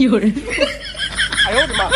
有人哎呦我的妈